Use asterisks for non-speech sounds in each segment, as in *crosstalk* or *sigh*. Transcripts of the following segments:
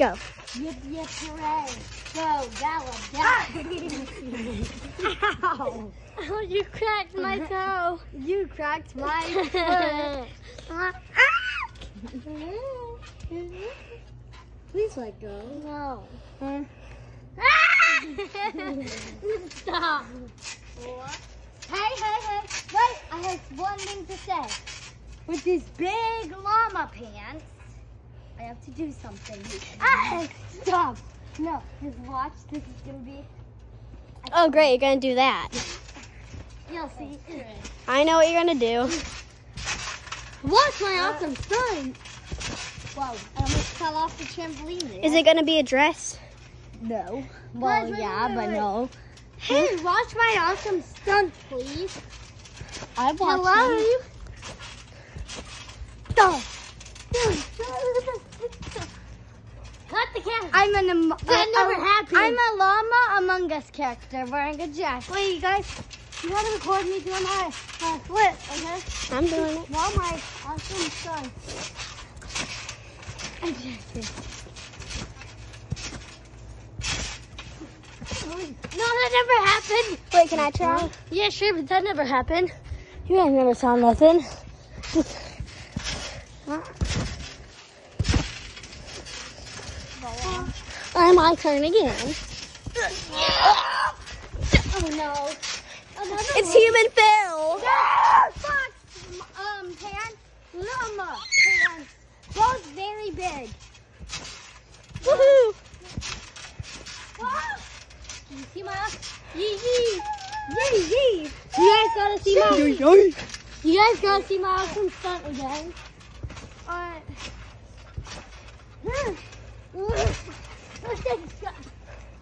Go. Yip yip hooray. Go, gallop, gallop. Ah! *laughs* Ow. Oh, you cracked my *laughs* toe. You cracked my *laughs* foot. Please let go. no. Huh? Stop. Hey, hey, hey. Wait, I have one thing to say. With these big llama pants, I have to do something. Ah, stop. No, just watch. This is going to be, Oh, great. You're going to do that. you'll see. I know what you're going to do. Watch my awesome stunt. Whoa, I almost fell off the trampoline there. Is it going to be a dress? No. Well, Guys, wait, yeah, wait, but no. Hey, watch my awesome stunt, please. I Hello? Stop. I'm an That never happened. I'm a llama Among Us character wearing a jacket. Wait, you guys, you gotta record me doing my uh, flip, okay? I'm doing it. While my awesome stunt. No, that never happened. Wait, can I try? Yeah, sure, but that never happened. You guys never saw nothing. Uh, my turn again. Oh no. Another It's one. human Phil. Yeah, fuck. Um, pan, llama pan. Both very big. Woohoo! Can you see my yee yee yee yee? You guys gotta see my. You guys gotta see my awesome stunt again. Alright. *laughs*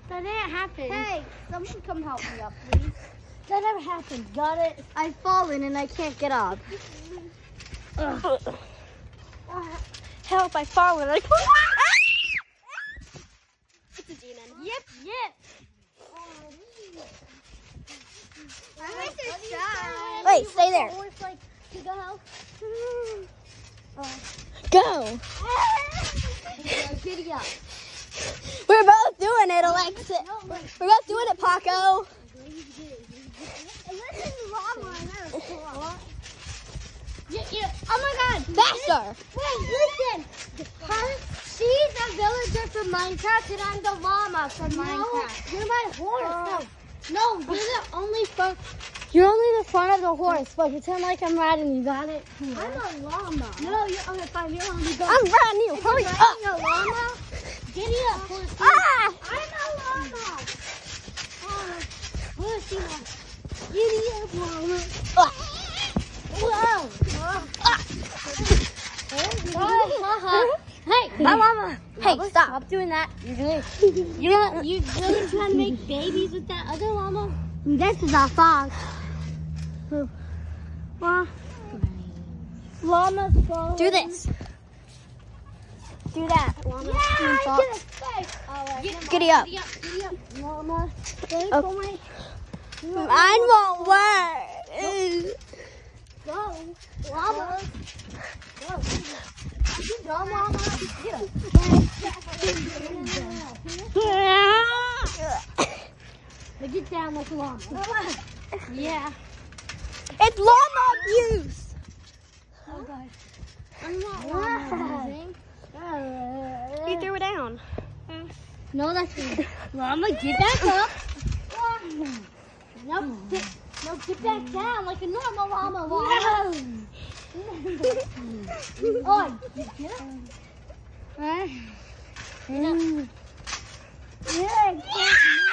That didn't happen. Hey, someone come help me up, please. That never happened. Got it? I've fallen and I can't get up. *sighs* Help, I fall and I can't. *laughs* It's a demon. Yep, yep. Oh, I miss this shot. Wait, stay there. Like to go. Go. Up. We're both doing it, Alexis. We're both doing it, Paco. Listen, llama, I never saw. Yeah, yeah. Oh my god, faster. Wait, listen. Her, she's a villager from Minecraft, and I'm the llama from Minecraft. You're my horse. Uh, no, no you're the only front. You're only the front of the horse, but pretend like I'm riding you. Got it? I'm a llama. No, you're okay. Fine. You're on the go. I'm riding you. Hurry up. Ah! I'm a llama. Oh, horse, you llama. Ah. Whoa. Hey, Bye, llama. Hey, stop. Stop doing that. You're gonna, you're gonna, You really trying to make babies with that other llama? This is a fox. Llama go. Do this. Do that. Llama. Yeah, I fox. get a spike. All right. Giddy up. Giddy up, giddy up. Llama. Wait Oh. for my. Mine won't work. Go. Llama. Go. Go, llama. Get up. Now get down like llama. Yeah. It's llama abuse. Oh, God. I'm not llama abusing. You threw it down. No, that's me. Llama, get back up. No, get, no, get back down like a normal llama. llama. *laughs* oh, get up. Get up. Yeah.